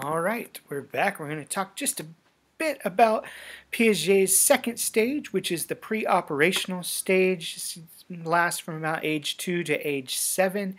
All right, we're back. We're going to talk just a bit about Piaget's second stage, which is the pre-operational stage. Lasts from about age 2 to age 7.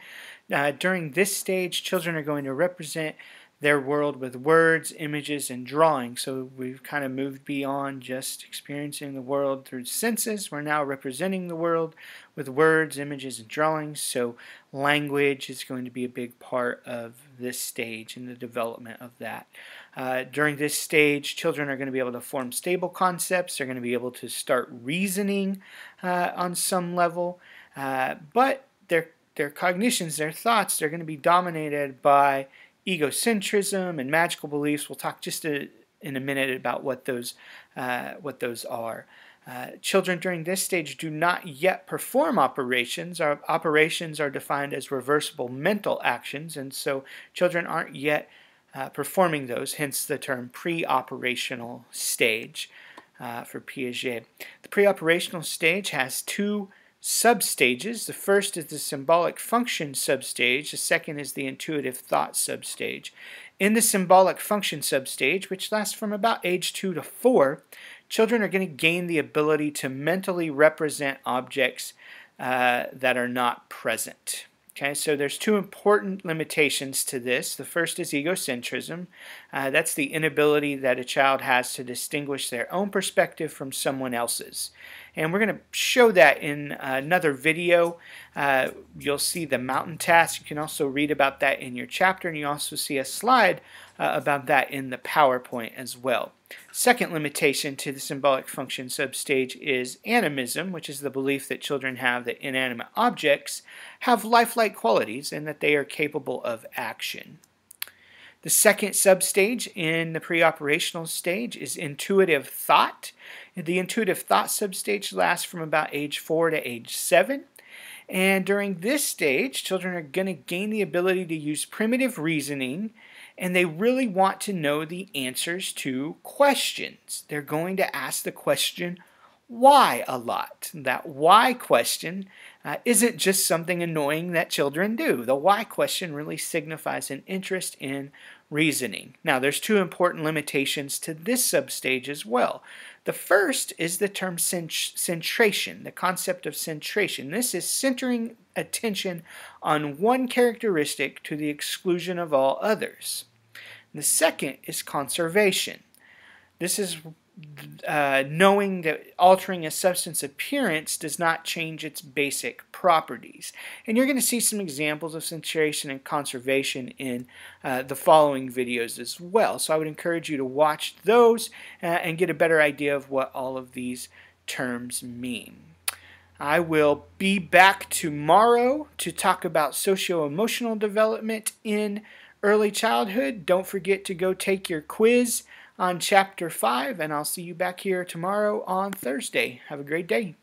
Uh, during this stage, children are going to represent their world with words, images, and drawing. So we've kind of moved beyond just experiencing the world through senses. We're now representing the world with words, images, and drawings. So language is going to be a big part of this stage and the development of that. Uh, during this stage, children are going to be able to form stable concepts. They're going to be able to start reasoning uh, on some level, uh, but their their cognitions, their thoughts, they're going to be dominated by egocentrism and magical beliefs. We'll talk just a, in a minute about what those uh, what those are. Uh, children during this stage do not yet perform operations. Our operations are defined as reversible mental actions, and so children aren't yet uh, performing those, hence the term pre-operational stage uh, for Piaget. The pre-operational stage has two substages. The first is the symbolic function substage, the second is the intuitive thought substage. In the symbolic function substage, which lasts from about age 2 to 4, children are going to gain the ability to mentally represent objects uh, that are not present. Okay, so there's two important limitations to this. The first is egocentrism. Uh, that's the inability that a child has to distinguish their own perspective from someone else's. And we're going to show that in another video. Uh, you'll see the mountain task. You can also read about that in your chapter, and you also see a slide uh, about that in the PowerPoint as well. Second limitation to the symbolic function substage is animism, which is the belief that children have that inanimate objects have lifelike qualities and that they are capable of action. The second substage in the pre-operational stage is intuitive thought. The intuitive thought substage lasts from about age 4 to age 7. And during this stage, children are going to gain the ability to use primitive reasoning and they really want to know the answers to questions. They're going to ask the question, why a lot. That why question uh, isn't just something annoying that children do. The why question really signifies an interest in reasoning. Now, there's two important limitations to this substage as well. The first is the term centration, the concept of centration. This is centering attention on one characteristic to the exclusion of all others. The second is conservation. This is uh, knowing that altering a substance appearance does not change its basic properties. And you're going to see some examples of centration and conservation in uh, the following videos as well. So I would encourage you to watch those uh, and get a better idea of what all of these terms mean. I will be back tomorrow to talk about socio-emotional development in early childhood. Don't forget to go take your quiz on Chapter 5, and I'll see you back here tomorrow on Thursday. Have a great day.